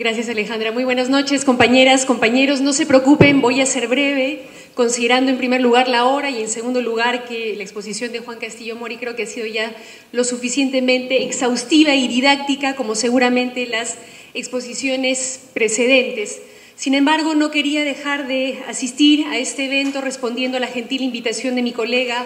Gracias Alejandra. Muy buenas noches compañeras, compañeros. No se preocupen, voy a ser breve, considerando en primer lugar la hora y en segundo lugar que la exposición de Juan Castillo Mori creo que ha sido ya lo suficientemente exhaustiva y didáctica como seguramente las exposiciones precedentes. Sin embargo, no quería dejar de asistir a este evento respondiendo a la gentil invitación de mi colega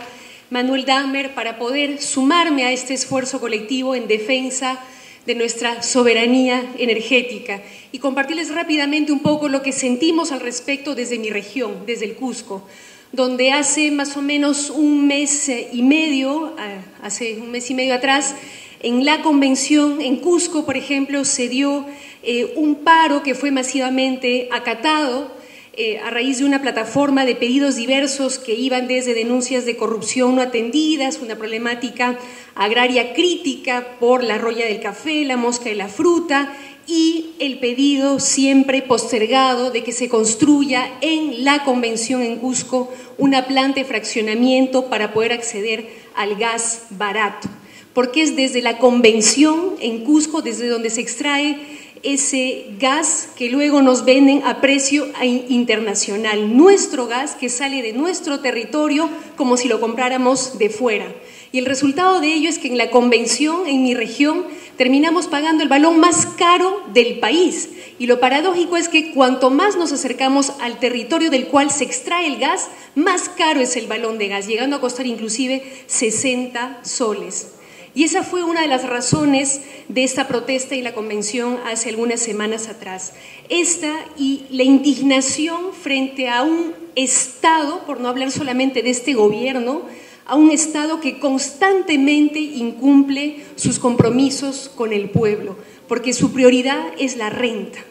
Manuel Dahmer para poder sumarme a este esfuerzo colectivo en defensa de nuestra soberanía energética y compartirles rápidamente un poco lo que sentimos al respecto desde mi región, desde el Cusco, donde hace más o menos un mes y medio, ah, hace un mes y medio atrás, en la convención en Cusco, por ejemplo, se dio eh, un paro que fue masivamente acatado eh, a raíz de una plataforma de pedidos diversos que iban desde denuncias de corrupción no atendidas, una problemática agraria crítica por la roya del café, la mosca de la fruta y el pedido siempre postergado de que se construya en la convención en Cusco una planta de fraccionamiento para poder acceder al gas barato, porque es desde la convención en Cusco, desde donde se extrae ese gas que luego nos venden a precio internacional, nuestro gas que sale de nuestro territorio como si lo compráramos de fuera. Y el resultado de ello es que en la convención, en mi región, terminamos pagando el balón más caro del país. Y lo paradójico es que cuanto más nos acercamos al territorio del cual se extrae el gas, más caro es el balón de gas, llegando a costar inclusive 60 soles. Y esa fue una de las razones de esta protesta y la convención hace algunas semanas atrás. Esta y la indignación frente a un Estado, por no hablar solamente de este gobierno, a un Estado que constantemente incumple sus compromisos con el pueblo, porque su prioridad es la renta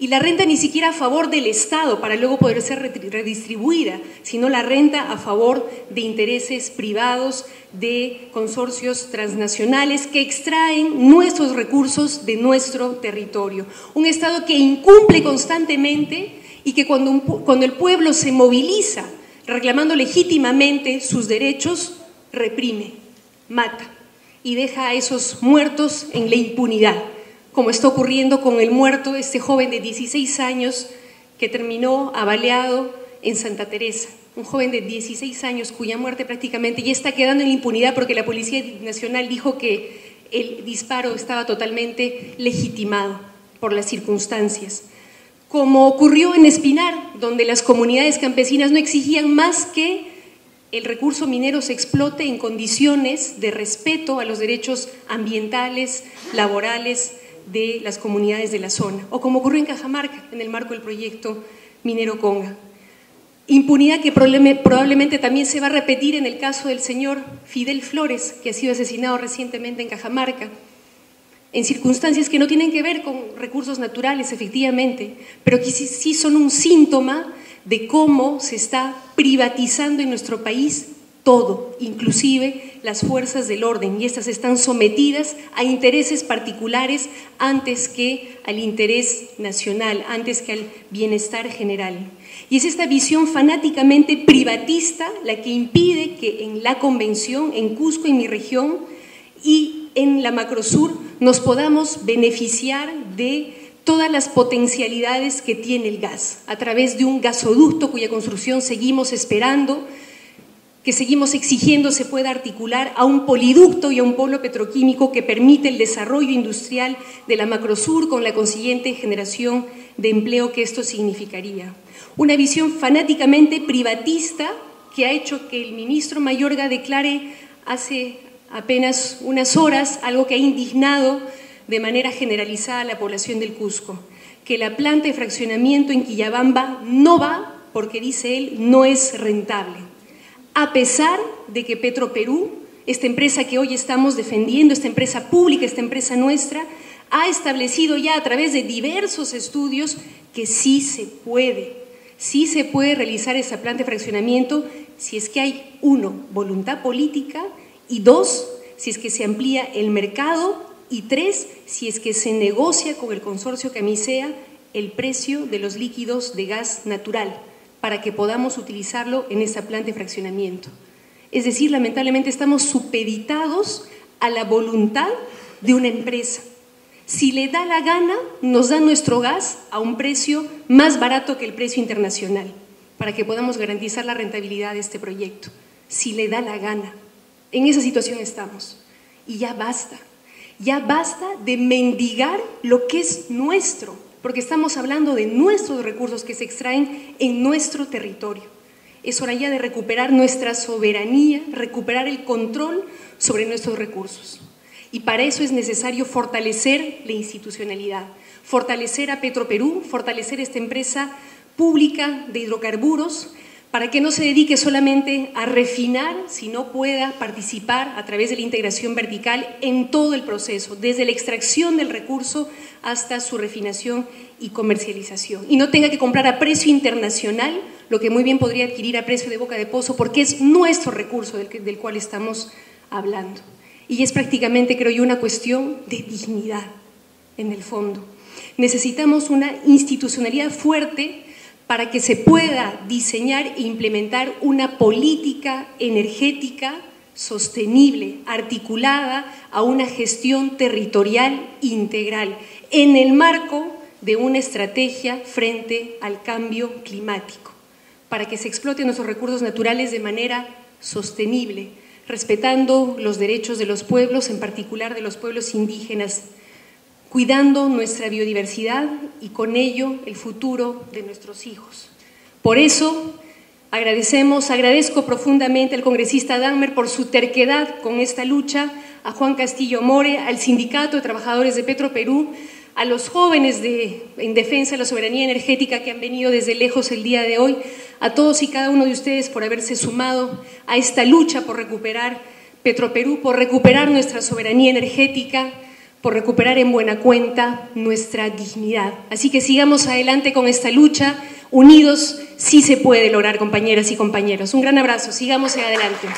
y la renta ni siquiera a favor del Estado para luego poder ser redistribuida, sino la renta a favor de intereses privados, de consorcios transnacionales que extraen nuestros recursos de nuestro territorio. Un Estado que incumple constantemente y que cuando, cuando el pueblo se moviliza reclamando legítimamente sus derechos, reprime, mata y deja a esos muertos en la impunidad como está ocurriendo con el muerto, este joven de 16 años que terminó avaleado en Santa Teresa, un joven de 16 años cuya muerte prácticamente ya está quedando en impunidad porque la Policía Nacional dijo que el disparo estaba totalmente legitimado por las circunstancias. Como ocurrió en Espinar, donde las comunidades campesinas no exigían más que el recurso minero se explote en condiciones de respeto a los derechos ambientales, laborales, de las comunidades de la zona, o como ocurrió en Cajamarca en el marco del proyecto Minero Conga. Impunidad que probablemente también se va a repetir en el caso del señor Fidel Flores, que ha sido asesinado recientemente en Cajamarca, en circunstancias que no tienen que ver con recursos naturales, efectivamente, pero que sí son un síntoma de cómo se está privatizando en nuestro país todo, inclusive las fuerzas del orden, y estas están sometidas a intereses particulares antes que al interés nacional, antes que al bienestar general. Y es esta visión fanáticamente privatista la que impide que en la convención, en Cusco, en mi región, y en la Macrosur, nos podamos beneficiar de todas las potencialidades que tiene el gas, a través de un gasoducto cuya construcción seguimos esperando, que seguimos exigiendo se pueda articular a un poliducto y a un polo petroquímico que permite el desarrollo industrial de la Macrosur con la consiguiente generación de empleo que esto significaría. Una visión fanáticamente privatista que ha hecho que el ministro Mayorga declare hace apenas unas horas algo que ha indignado de manera generalizada a la población del Cusco, que la planta de fraccionamiento en Quillabamba no va porque, dice él, no es rentable a pesar de que Petroperú, esta empresa que hoy estamos defendiendo, esta empresa pública, esta empresa nuestra, ha establecido ya a través de diversos estudios que sí se puede, sí se puede realizar esa planta de fraccionamiento si es que hay, uno, voluntad política y dos, si es que se amplía el mercado y tres, si es que se negocia con el consorcio Camisea el precio de los líquidos de gas natural para que podamos utilizarlo en esta planta de fraccionamiento. Es decir, lamentablemente estamos supeditados a la voluntad de una empresa. Si le da la gana, nos da nuestro gas a un precio más barato que el precio internacional, para que podamos garantizar la rentabilidad de este proyecto. Si le da la gana. En esa situación estamos. Y ya basta. Ya basta de mendigar lo que es nuestro, porque estamos hablando de nuestros recursos que se extraen en nuestro territorio. Es hora ya de recuperar nuestra soberanía, recuperar el control sobre nuestros recursos. Y para eso es necesario fortalecer la institucionalidad, fortalecer a Petroperú, fortalecer esta empresa pública de hidrocarburos para que no se dedique solamente a refinar, sino pueda participar a través de la integración vertical en todo el proceso, desde la extracción del recurso hasta su refinación y comercialización. Y no tenga que comprar a precio internacional lo que muy bien podría adquirir a precio de boca de pozo, porque es nuestro recurso del, del cual estamos hablando. Y es prácticamente, creo yo, una cuestión de dignidad, en el fondo. Necesitamos una institucionalidad fuerte para que se pueda diseñar e implementar una política energética sostenible, articulada a una gestión territorial integral, en el marco de una estrategia frente al cambio climático, para que se exploten nuestros recursos naturales de manera sostenible, respetando los derechos de los pueblos, en particular de los pueblos indígenas cuidando nuestra biodiversidad y con ello el futuro de nuestros hijos. Por eso agradecemos, agradezco profundamente al congresista Dahmer por su terquedad con esta lucha, a Juan Castillo More, al Sindicato de Trabajadores de Petro Perú, a los jóvenes en defensa de la soberanía energética que han venido desde lejos el día de hoy, a todos y cada uno de ustedes por haberse sumado a esta lucha por recuperar Petroperú, por recuperar nuestra soberanía energética, por recuperar en buena cuenta nuestra dignidad. Así que sigamos adelante con esta lucha. Unidos sí se puede lograr, compañeras y compañeros. Un gran abrazo. Sigamos adelante.